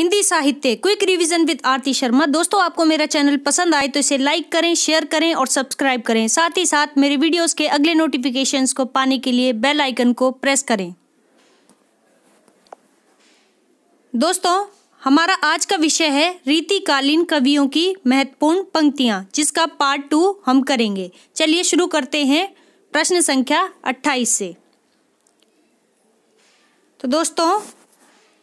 हिंदी साहित्य quick revision with Aarti Sharma. दोस्तों, आपको मेरा चैनल पसंद आए तो इसे लाइक करें शेयर करें और सब्सक्राइब करें। साथ ही साथ मेरे वीडियोस के अगले नोटिफिकेशंस को पाने के लिए बेल आइकन को प्रेस करें। दोस्तों, हमारा आज का विषय है रीतिकालीन कवियों की महत्वपूर्ण पंक्तियाँ, जिसका पार्ट टू हम करेंगे। चलिए शुरू करते हैं प्रश्न संख्या अट्ठाईस से। तो दोस्तों,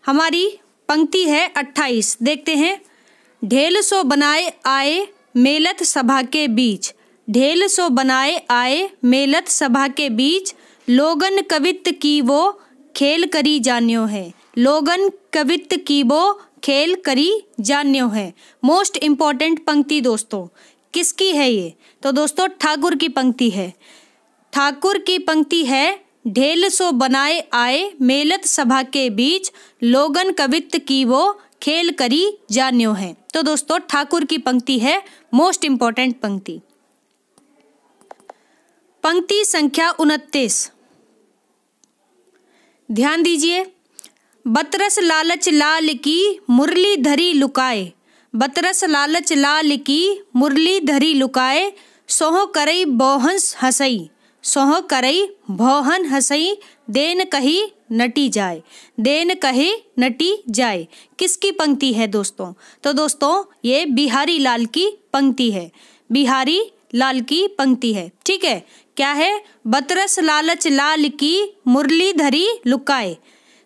हमारी पंक्ति है अट्ठाईस। देखते हैं। ढेल सो बनाए आए मेलत सभा के बीच। ढेल सो बनाए आए मेलत सभा के बीच। लोगन कवित की वो खेल करी जान्यो है। लोगन कवित की वो खेल करी जान्यो है। मोस्ट इंपॉर्टेंट पंक्ति दोस्तों, किसकी है ये? तो दोस्तों, ठाकुर की पंक्ति है। ठाकुर की पंक्ति है ढेल सो बनाए आए मेलत सभा के बीच लोगन कवित की वो खेल करी जान्यो है। तो दोस्तों, ठाकुर की पंक्ति है मोस्ट इंपॉर्टेंट पंक्ति। पंक्ति संख्या उनतीस। ध्यान दीजिए, बतरस लालच लाल की मुरली धरी लुकाए, बतरस लालच लाल की मुरली धरी लुकाए, सोह करई बोहंस हसई। सोह करई, भौहन हसई, देन कही नटी जाए। देन कहे नटी जाए। किसकी पंक्ति है दोस्तों? तो दोस्तों, ये बिहारी लाल की पंक्ति है। बिहारी लाल की पंक्ति है। ठीक है? क्या है? बतरस लालच लाल की मुरली धरी लुकाए।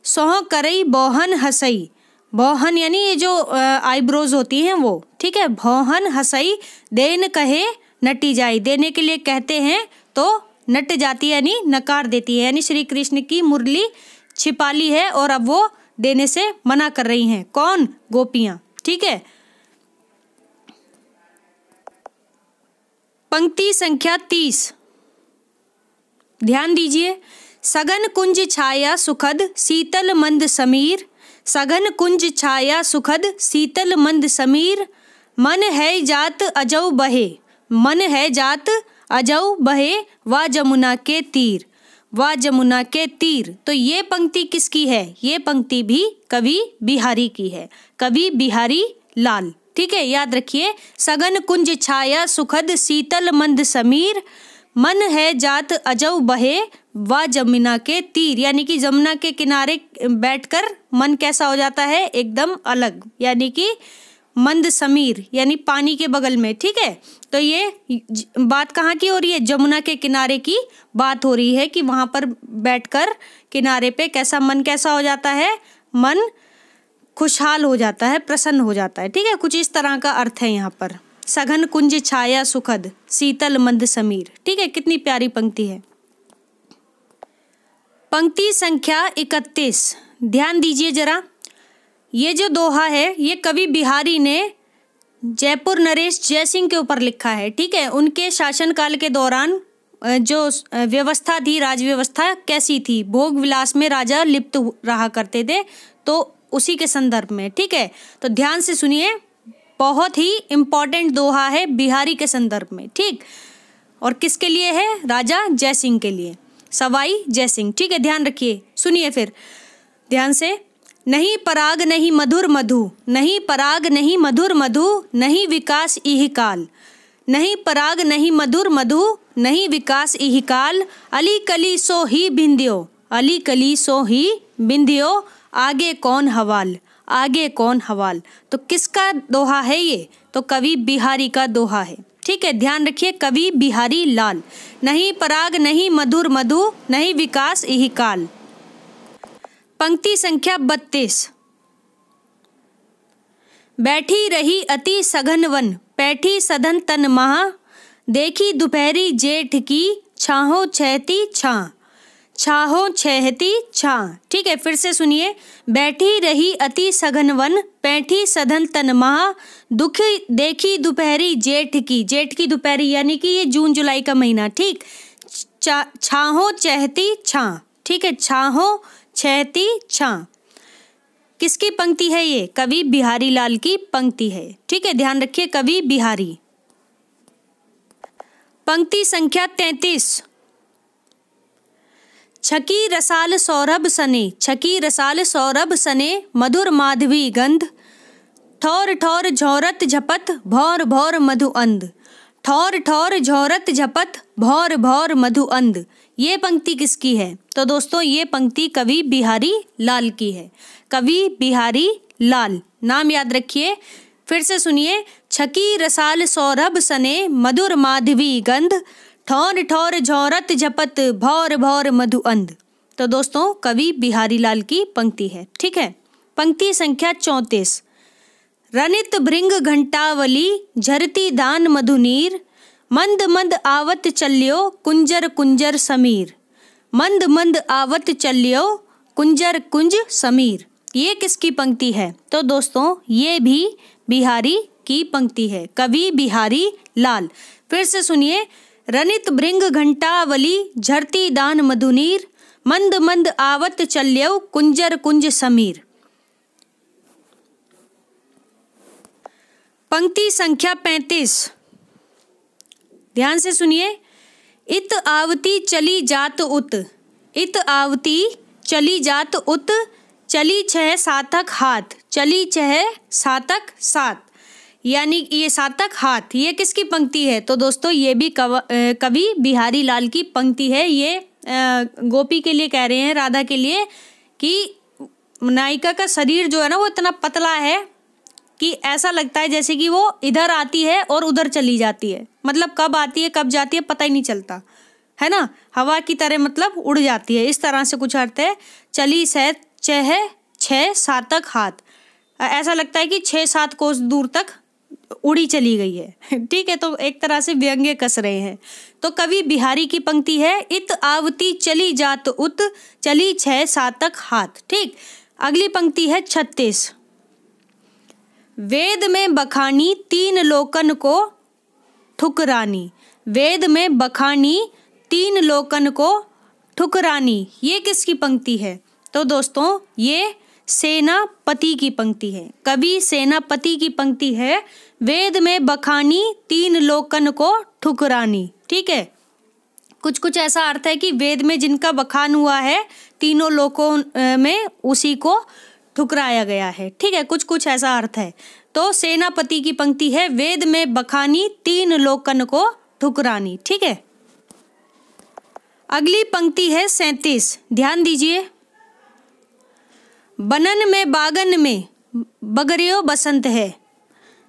सोह करई बोहन हसई। बोहन यानी ये जो आईब्रोज होती हैं वो। ठीक है? भौहन हसई, देन कहे नटी जाए। देने के लिए कहते हैं तो नट जाती है, यानी नकार देती है, यानी श्री कृष्ण की मुरली छिपाली है और अब वो देने से मना कर रही हैं। कौन? गोपियाँ। ठीक है? पंक्ति संख्या तीस। ध्यान दीजिए। सघन कुंज छाया सुखद, शीतल मंद समीर। सघन कुंज छाया सुखद, शीतल मंद समीर। मन है जात अजौ बहे। मन है जात अजौ बहे व जमुना के तीर, व जमुना के तीर। तो ये पंक्ति किसकी है? ये पंक्ति भी कवि बिहारी की है, कवि बिहारी लाल। ठीक है, याद रखिए, सघन कुंज छाया सुखद शीतल मंद समीर, मन है जात अजौ बहे व जमुना के तीर। यानी कि जमुना के किनारे बैठकर मन कैसा हो जाता है? एकदम अलग। यानी कि मंद समीर, यानी पानी के बगल में, ठीक है? तो ये बात कहाँ की हो रही है? जमुना के किनारे की बात हो रही है कि वहाँ पर बैठकर किनारे पे कैसा मन कैसा हो जाता है? मन खुशहाल हो जाता है, प्रसन्न हो जाता है, ठीक है? कुछ इस तरह का अर्थ है यहाँ पर। सघन कुंज छाया सुखद, शीतल मंद समीर, ठीक है? कितनी प्यारी पंक्ति है। पंक्ति संख्या इकतीस। ध्यान दीजिए जरा। ये जो दोहा है, ये कवि बिहारी ने जयपुर नरेश जयसिंह के ऊपर लिखा है, ठीक है? उनके शासनकाल के दौरान जो व्यवस्था थी राज व्यवस्था कैसी थी? भोग विलास में राजा लिप्त रहा करते थे तो उसी के संदर्भ में, ठीक है? तो ध्यान से सुनिए, बहुत ही इंपॉर्टेंट दोहा है बिहारी के संदर्भ में, ठीक? और किसके लिए है? राजा जयसिंह के लिए। सवाई जयसिंह, ठीक है? ध्यान रखिए, सुनिए फिर। ध्यान से नहीं पराग नहीं मधुर मधु, नहीं पराग नहीं मधुर मधु, नहीं विकास इह काल। नहीं पराग नहीं मधुर मधु, नहीं विकास इह काल। अली कली सो ही बिंदियो, अली कली सो ही बिंदियो, आगे कौन हवाल, आगे कौन हवाल। तो किसका दोहा है ये? तो कवि बिहारी का दोहा है। ठीक है, ध्यान रखिए, कवि बिहारी लाल। नहीं पराग नहीं मधुर मधु, नहीं विकास इही काल। पंक्ति संख्या बत्तीस। बैठी रही अति सघन वन पैठी सधन तन महा, देखी दोपहरी जेठ की, छाहो छहती छा, छाहो छहती छा। ठीक है, फिर से सुनिए। बैठी रही अति सघन वन पैठी सधन तन महा, दुख, देखी दोपहरी जेठ की। जेठ की दोपहरी यानी कि ये जून जुलाई का महीना, ठीक? छाहो चहती छा। ठीक है, छाहो छहती छा। किसकी पंक्ति है ये? कवि बिहारी लाल की पंक्ति है। ठीक है, ध्यान रखिए कवि बिहारी। पंक्ति संख्या तैतीस। छकी रसाल सौरभ सने। छकी रसाल सौरभ सने, मधुर माधवी गंध। ठौर ठौर झौरत झपत, भौर भौर मधु अंध। ठौर ठौर झौरत झपत, भौर भौर मधु अंध। ये पंक्ति किसकी है? तो दोस्तों, ये पंक्ति कवि बिहारी लाल की है। कवि बिहारी लाल, नाम याद रखिए। फिर से सुनिए, छकी रसाल सौरभ सने मधुर माधवी गंध, ठौर ठौर झौरत झपत भौर भौर मधु अंध। तो दोस्तों, कवि बिहारी लाल की पंक्ति है, ठीक है? पंक्ति संख्या चौंतीस। रनित भृंग घंटावली, झरती दान मधुनीर, मंद मंद आवत चल्यो, कुंजर कुंजर समीर। मंद मंद आवत चल्यो, कुंजर कुंज समीर। ये किसकी पंक्ति है? तो दोस्तों, ये भी बिहारी की पंक्ति है। कवि बिहारी लाल। फिर से सुनिए, रनित भृंग घंटावली, झरती दान मधुनीर, मंद मंद आवत चल्यो, कुंजर कुंज समीर। पंक्ति संख्या पैंतीस। ध्यान से सुनिए इत आवती चली जात उत। इत आवती चली जात उत, चली छह सातक हाथ, चली छह सातक सात। यानी ये सातक हाथ, ये किसकी पंक्ति है? तो दोस्तों, ये भी कवि बिहारी लाल की पंक्ति है। ये गोपी के लिए कह रहे हैं, राधा के लिए, कि नायिका का शरीर जो है ना, वो इतना पतला है कि ऐसा लगता है जैसे कि वो इधर आती है और उधर चली जाती है। मतलब कब आती है, कब जाती है, पता ही नहीं चलता। है ना? हवा की तरह मतलब उड़ जाती है। इस तरह से कुछ अर्थ है। चली सह छह छः सातक हाथ। ऐसा लगता है कि छः सात कोस दूर तक उड़ी चली गई है। ठीक है तो एक तरह से व्यंग्य कस रहे हैं। तो कवि बिहारी की पंक्ति है, इत आवती चली जात उत, चली छह सातक हाथ। ठीक। अगली पंक्ति है, छत्तीस। वेद में बखानी तीन लोकन को ठुकरानी। वेद में बखानी तीन लोकन को ठुकरानी, ये किसकी पंक्ति है? तो दोस्तों, ये सेनापति की पंक्ति है। कवि सेनापति की पंक्ति है। वेद में बखानी तीन लोकन को ठुकरानी, ठीक है? कुछ कुछ ऐसा अर्थ है कि वेद में जिनका बखान हुआ है, तीनों लोकों में उसी को ठुकराया गया है। ठीक है कुछ कुछ ऐसा अर्थ है। तो सेनापति की पंक्ति है, वेद में बखानी तीन लोकन को ठुकरानी। ठीक है? अगली पंक्ति है सैतीस। ध्यान दीजिए। बनन में बागन में बगरियो बसंत है।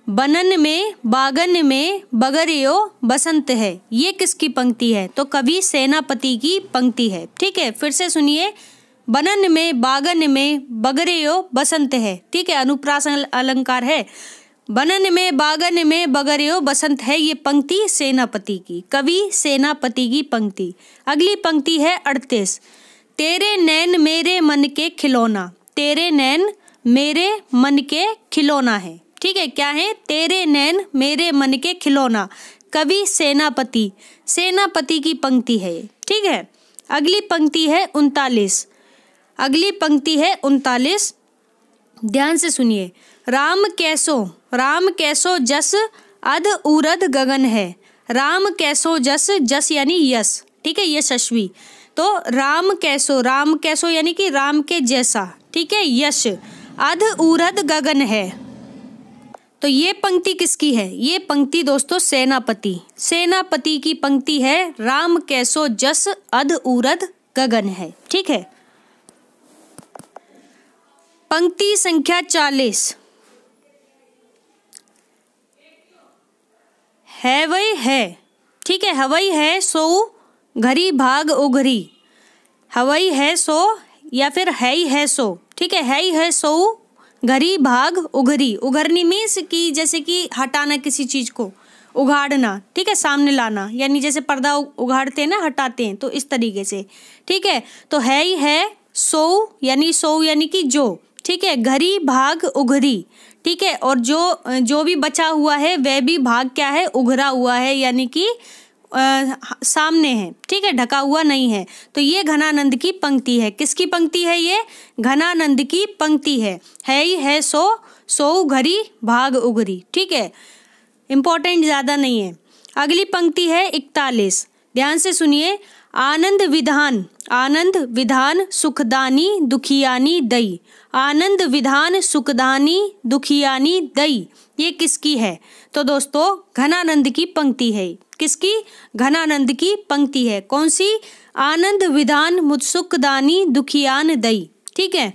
बनन में बागन में बगरियो बसंत है। ये किसकी पंक्ति है? तो कवि सेनापति की पंक्ति है। ठीक है, फिर से सुनिए। बनन में, बागन में बगरेयो बसंत है। ठीक है अनुप्रास अलंकार है। बनन में, बागन में बगरेयो बसंत है। ये पंक्ति सेनापति की, कवि सेनापति की पंक्ति। अगली पंक्ति है अड़तीस। तेरे नैन मेरे मन के खिलौना, तेरे नैन मेरे मन के खिलौना है। ठीक है, क्या है? तेरे नैन मेरे मन के खिलौना, कवि सेनापति। सेनापति की पंक्ति है ठीक है, अगली पंक्ति है उनतालीस। अगली पंक्ति है उनतालीस। ध्यान से सुनिए। राम कैसो राम कैसो जस अध उरद गगन है। राम कैसो जस जस यानी यस। ठीक है यशस्वी तो राम कैसो राम कैसो यानी कि राम के जैसा। ठीक है, यश। अध उरद गगन है। तो ये पंक्ति किसकी है? ये पंक्ति दोस्तों सेनापति। सेनापति की पंक्ति है, राम कैसो जस अध उरद गगन है। ठीक है पंक्ति संख्या चालीस। है वही है, ठीक है, हवई है सो घरी भाग उघरी। हवई है सो या फिर है ही है सो, ठीक है है ही है सो घरी भाग उघरी। उघरनी मीन्स की जैसे कि हटाना किसी चीज़ को, उघाड़ना, ठीक है, सामने लाना, यानी जैसे पर्दा उघाड़ते हैं ना, हटाते हैं तो इस तरीके से, ठीक है तो है ही है सो, यानी सो यानी कि जो ठीक है घरी भाग उघरी ठीक है और जो जो भी बचा हुआ है वह भी भाग क्या है उघरा हुआ है यानी कि आ, सामने है ठीक है ढका हुआ नहीं है। तो ये घनानंद की पंक्ति है। किसकी पंक्ति है ये? घनानंद की पंक्ति है। है ही है सो सो घरी भाग उघरी ठीक है। इम्पोर्टेंट ज़्यादा नहीं है। अगली पंक्ति है इकतालीस। ध्यान से सुनिए। आनंद विधान आनंद विधान सुखदानी दुखियानी दई। आनंद विधान सुखदानी दुखियानी दई, ये किसकी है? तो दोस्तों, घनानंद की पंक्ति है। किसकी? घनानंद की पंक्ति है। कौन सी? आनंद विधान मुत्सुकदानी दुखियान दई। ठीक है?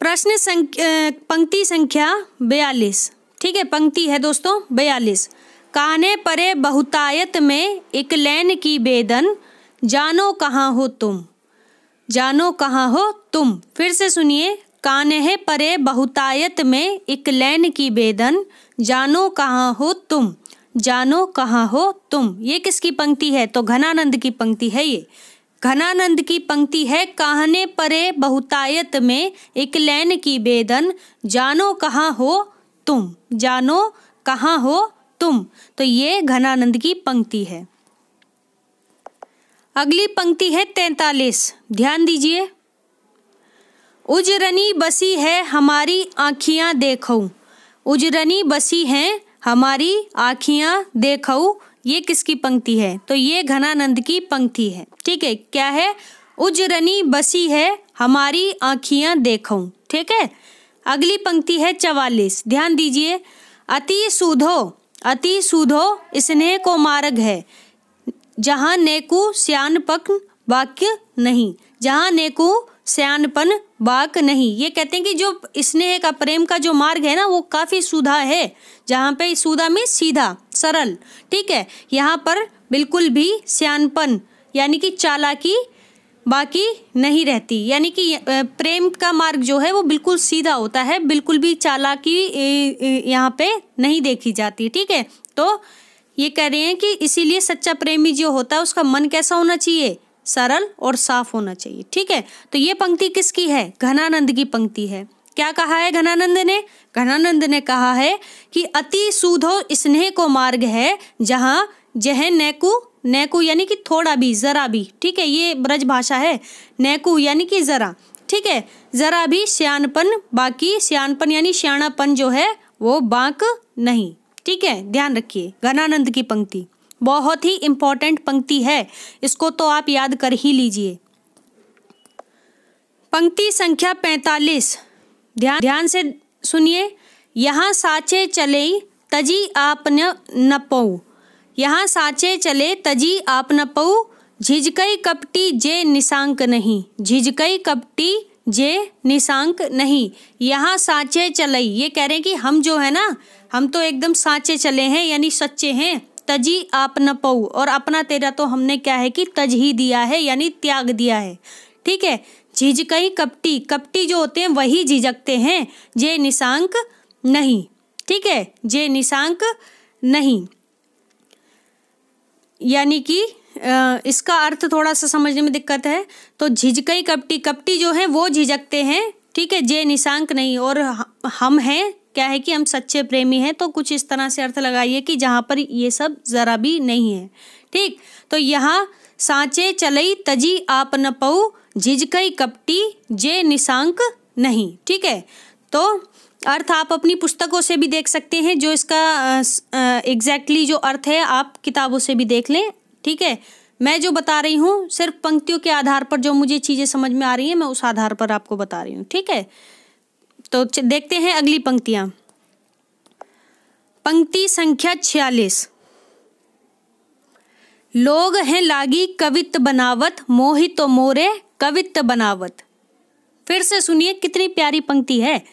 प्रश्न संख्या पंक्ति संख्या बयालीस। ठीक है, पंक्ति है दोस्तों, बयालीस। काने परे बहुतायत में एक लैन की बेदन, जानो कहाँ हो तुम? जानो कहाँ हो तुम। फिर से सुनिए, कान्हे परे बहुतायत में एक लैन की बेदन। जानो कहाँ हो तुम। जानो कहाँ हो तुम। ये किसकी पंक्ति है? तो घनानंद की पंक्ति है ये। घनानंद की पंक्ति है कहने परे बहुतायत में एक लैन की बेदन। जानो कहाँ हो तुम। जानो कहाँ हो तुम। तो ये घनानंद की पंक्ति है। अगली पंक्ति है तैतालीस। ध्यान दीजिए। उजरनी बसी है हमारी आँखियाँ देखो उजरनी बसी हैं हमारी आँखियाँ देखो ये किसकी पंक्ति है? तो ये घनानंद की पंक्ति है। ठीक है, क्या है? उजरनी बसी है हमारी आँखियाँ देखो ठीक है? अगली पंक्ति है चवालीस। ध्यान दीजिए। अति सुधो अति सुधो स्नेह को मार्ग है। जहाँ नेकु श्यानपक वाक्य नहीं, जहाँ नेकु श्यानपन वाक नहीं। ये कहते हैं कि जो स्नेह का, प्रेम का जो मार्ग है ना, वो काफ़ी सुधा है, जहाँ पे सुधा में सीधा, सरल, ठीक है? यहाँ पर बिल्कुल भी श्यानपन यानी कि चालाकी बाकी नहीं रहती। यानी कि प्रेम का मार्ग जो है, वो बिल्कुल सीधा होता है, बिल्कुल भी चालाकी यहाँ पे नहीं देखी जाती, ठीक है? तो ये कह रहे हैं कि इसीलिए सच्चा प्रेमी जो होता है, उसका मन कैसा होना चाहिए? सरल और साफ़ होना चाहिए, ठीक है? तो ये पंक्ति किसकी है? घनानंद की पंक्ति है। क्या कहा है घनानंद ने? घनानंद ने कहा है कि अति सूधो स्नेह को मार्ग है, जहाँ जह नैकु नैकु यानी कि थोड़ा भी, जरा भी, ठीक है? ये ब्रज भाषा है। नैकु यानी कि जरा, ठीक है? जरा भी, श्यानपन, बाकी श्यानपन यानी श्याणापन जो है, वो बांक नहीं। ठीक है, ध्यान रखिए घनानंद की पंक्ति। बहुत ही इंपॉर्टेंट पंक्ति है, इसको तो आप याद कर ही लीजिए। पंक्ति संख्या पैतालीस। ध्यान ध्यान से सुनिए। यहाँ साचे चले, तजी आप न पऊ। यहाँ साचे चले, तजी आप न पऊ। झिझकई कपटी जे निशांक नहीं। झिझकई कपटी जे निशांक नहीं। यहाँ साचे चलई ये कह रहे हैं कि हम जो है ना हम तो एकदम साचे चले हैं, यानी सच्चे हैं। तजी आप न पऊ। और अपना तेरा तो हमने क्या है कि तज ही दिया है, यानी त्याग दिया है। ठीक है? झिझकई कपटी। कपटी जो होते हैं, वही झिझकते हैं। जे निशांक नहीं। ठीक है? जे निशांक नहीं। यानी कि इसका अर्थ थोड़ा सा समझने में दिक्कत है। तो झिझकई कपटी। कपटी जो है, वो झिझकते हैं। ठीक है? जे निशांक नहीं। और हम हैं क्या है कि हम सच्चे प्रेमी हैं तो कुछ इस तरह से अर्थ लगाइए कि जहाँ पर ये सब ज़रा भी नहीं है। ठीक? तो यहाँ, सांचे चलई तजी आप न पऊ झिझकई कपटी, जे निशांक नहीं। ठीक है? तो अर्थ आप अपनी पुस्तकों से भी देख सकते हैं, जो इसका एग्जैक्टली जो अर्थ है, आप किताबों से भी देख लें। ठीक है? मैं जो बता रही हूँ, सिर्फ़ पंक्तियों के आधार पर जो मुझे चीज़ें समझ में आ रही हैं, मैं उस आधार पर आपको बता रही हूँ। ठीक है? तो देखते हैं अगली पंक्तियाँ। पंक्ति संख्या छियालीस। लोग हैं लागी कवित बनावत मोहित तो मोरे कवित बनावत। फिर से सुनिए, कितनी प्यारी पंक्ति है।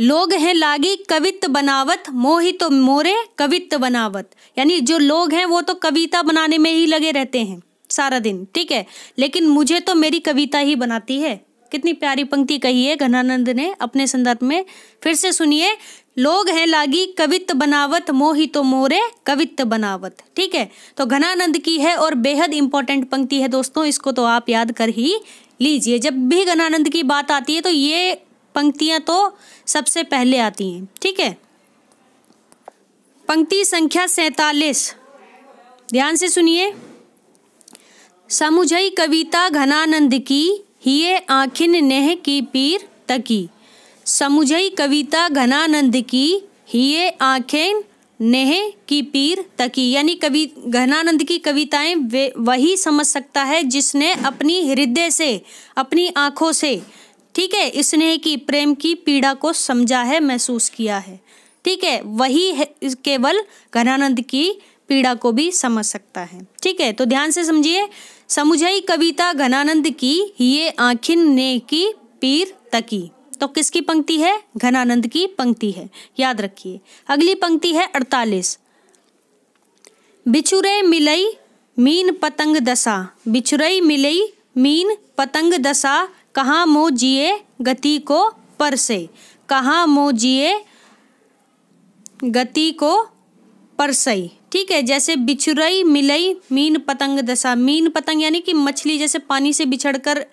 लोग हैं लागी कवित बनावत मोहित तो मोरे कवित बनावत। यानी जो लोग हैं, वो तो कविता बनाने में ही लगे रहते हैं सारा दिन, ठीक है? लेकिन मुझे तो मेरी कविता ही बनाती है। कितनी प्यारी पंक्ति कही है घनानंद ने अपने संदर्भ में। फिर से सुनिए, लोग हैं लागी कवित बनावत, मोही तो मोरे कवित बनावत। ठीक है? तो घनानंद की है और बेहद इंपॉर्टेंट पंक्ति है दोस्तों, इसको तो आप याद कर ही लीजिए। जब भी घनानंद की बात आती है तो ये पंक्तियाँ तो सबसे पहले आती हैं। ठीक है? पंक्ति संख्या सैतालीस। ध्यान से सुनिए। समुझई कविता घनानंद की हिये आखिन नेह की पीर तकी। समुझई कविता घनानंद की, हिये आँखें नेह की पीर तकी। यानी कवि, घनानंद की कविताएँ वही समझ सकता है जिसने अपनी हृदय से, अपनी आँखों से, ठीक है स्नेह की प्रेम की पीड़ा को समझा है, महसूस किया है। ठीक है, वही है केवल घनानंद की पीड़ा को भी समझ सकता है। ठीक है तो ध्यान से समझिए समुझई कविता घनानंद की, ये आखिन ने की पीर तकी। तो किसकी पंक्ति है? घनानंद की पंक्ति है। याद रखिए। अगली पंक्ति है अड़तालीस। बिछुरे मिलई मीन पतंग दशा। बिछुरई मिलई मीन पतंग दशा। कहाँ मो जिए गति को पर से? कहाँ मो जिए गति को परसई ठीक है, जैसे बिछुरई, मिलई, मीन पतंग दशा। मीन पतंग यानी कि मछली जैसे पानी से बिछड़कर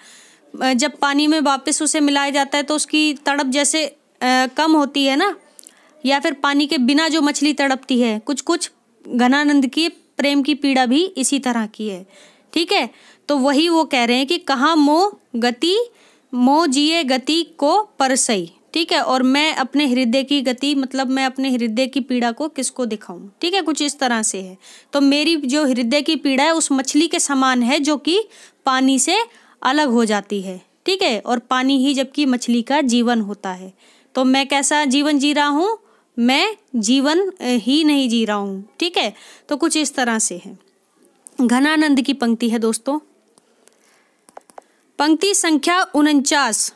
जब पानी में वापस उसे मिलाया जाता है तो उसकी तड़प जैसे कम होती है ना? या फिर पानी के बिना जो मछली तड़पती है कुछ कुछ घनानंद की, प्रेम की पीड़ा भी इसी तरह की है। ठीक है? तो वही वो कह रहे हैं कि कहाँ मोह गति मोह जिए गति को परसई। ठीक है? और मैं अपने हृदय की गति मतलब मैं अपने हृदय की पीड़ा को किसको दिखाऊँ? ठीक है? कुछ इस तरह से है। तो मेरी जो हृदय की पीड़ा है, उस मछली के समान है, जो कि पानी से अलग हो जाती है। ठीक है? और पानी ही जबकि मछली का जीवन होता है। तो मैं कैसा जीवन जी रहा हूँ? मैं जीवन ही नहीं जी रहा हूँ। ठीक है? तो कुछ इस तरह से है। घनानंद की पंक्ति है दोस्तों। पंक्ति संख्या उनचास।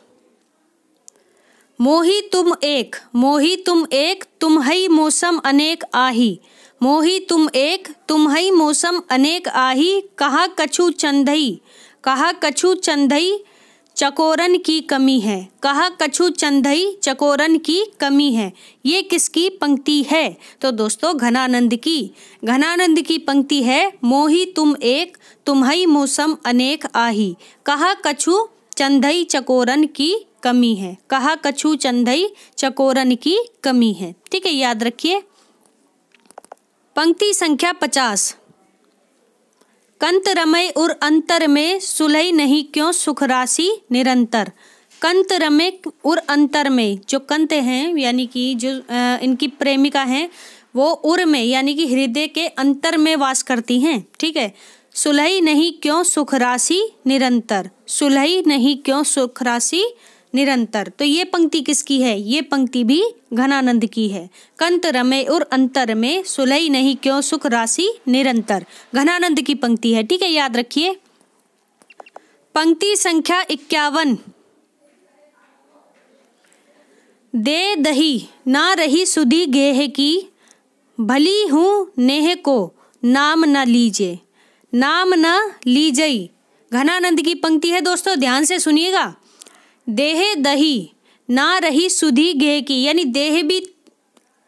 मोही तुम एक, मोही तुम एक तुम हई मौसम अनेक आही। मोही तुम एक तुम हई मौसम अनेक आही, कहा कछु चंदई कहा कछु चंदई चकोरन की कमी है, कहा कछु चंदई चकोरन की कमी है। ये किसकी पंक्ति है? तो दोस्तों, घनानंद की। घनानंद की पंक्ति है, मोही तुम एक तुम्हई मौसम अनेक आही, कहा कछु चंदई चकोरन की कमी है। कहा, कछु चंदई चकोरन की कमी है। ठीक है, याद रखिए। पंक्ति संख्या पचास। कंत रमय और अंतर में सुलह नहीं क्यों सुख राशि निरंतर? कंत रमय और अंतर में जो कंत हैं, यानी कि जो इनकी प्रेमिका हैं, वो उर में, यानी कि हृदय के अंतर में वास करती हैं। ठीक है? सुलह नहीं क्यों सुख राशि निरंतर? सुलह नहीं क्यों सुख राशि निरंतर। तो ये पंक्ति किसकी है? ये पंक्ति भी घनानंद की है। कंत रमे और अंतर में सुलई नहीं, क्यों? सुख राशि निरंतर। घनानंद की पंक्ति है, ठीक है? याद रखिए। पंक्ति संख्या इक्यावन। दे दही, ना रही सुधी गेह की, भली हूँ नेह को, नाम न लीजे। नाम न लीजई। घनानंद की पंक्ति है, दोस्तों, ध्यान से सुनिएगा। देह दही, ना रही सुधी गेह की। यानी देह भी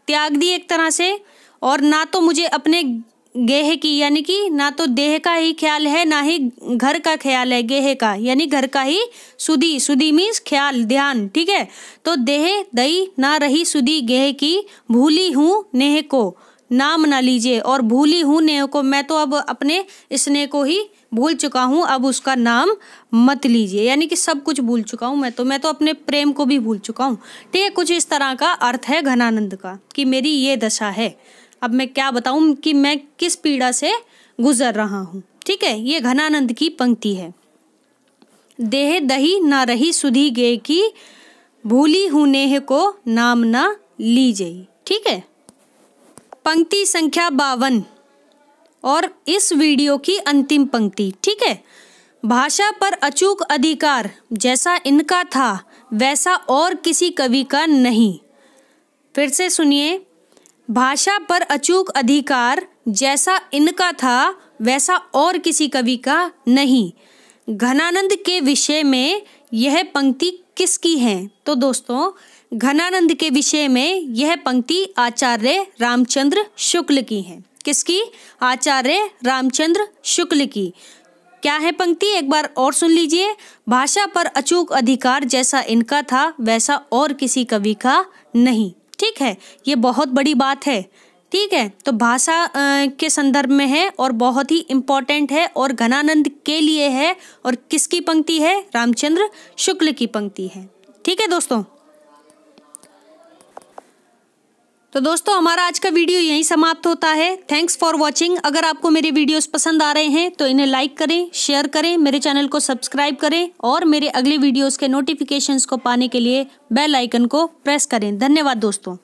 त्याग दी एक तरह से, और ना तो मुझे अपने गेह की। यानी कि ना तो देह का ही ख्याल है, ना ही घर का ख्याल है, गेह का। यानी घर का ही सुधी। सुधी मीन्स ख्याल, ध्यान, ठीक है? तो देह दई ना रही सुधी गेह की, भूली हूँ नेह को। नाम ना लीजिए, और भूली हूँ नेह को। मैं तो अब अपने स्नेह को ही भूल चुका हूँ, अब उसका नाम मत लीजिए। यानी कि सब कुछ भूल चुका हूँ मैं तो। मैं तो अपने प्रेम को भी भूल चुका हूँ। ठीक है, कुछ इस तरह का अर्थ है घनानंद का कि मेरी ये दशा है। अब मैं क्या बताऊँ कि मैं किस पीड़ा से गुजर रहा हूँ। ठीक है, ये घनानंद की पंक्ति है। देह दही ना रही सुधी गे की, भूली हूँ नेह को नाम ना लीजिए। ठीक है? पंक्ति संख्या बावन। और इस वीडियो की अंतिम पंक्ति, ठीक है? भाषा पर अचूक अधिकार, जैसा इनका था, वैसा और किसी कवि का नहीं। फिर से सुनिए। भाषा पर अचूक अधिकार, जैसा इनका था, वैसा और किसी कवि का नहीं। घनानंद के विषय में यह पंक्ति किसकी है? तो दोस्तों, घनानंद के विषय में यह पंक्ति आचार्य रामचंद्र शुक्ल की है। किसकी? आचार्य रामचंद्र शुक्ल की। क्या है पंक्ति? एक बार और सुन लीजिए। भाषा पर अचूक अधिकार जैसा इनका था, वैसा और किसी कवि का नहीं। ठीक है, ये बहुत बड़ी बात है। ठीक है तो भाषा के संदर्भ में है और बहुत ही इम्पोर्टेंट है और घनानंद के लिए है और किसकी पंक्ति है? रामचंद्र शुक्ल की पंक्ति है। ठीक है दोस्तों? तो दोस्तों, हमारा आज का वीडियो यहीं समाप्त होता है। थैंक्स फॉर वॉचिंग अगर आपको मेरे वीडियोस पसंद आ रहे हैं तो इन्हें लाइक करें शेयर करें, मेरे चैनल को सब्सक्राइब करें और मेरे अगले वीडियोस के नोटिफिकेशंस को पाने के लिए बेल आइकन को प्रेस करें। धन्यवाद दोस्तों।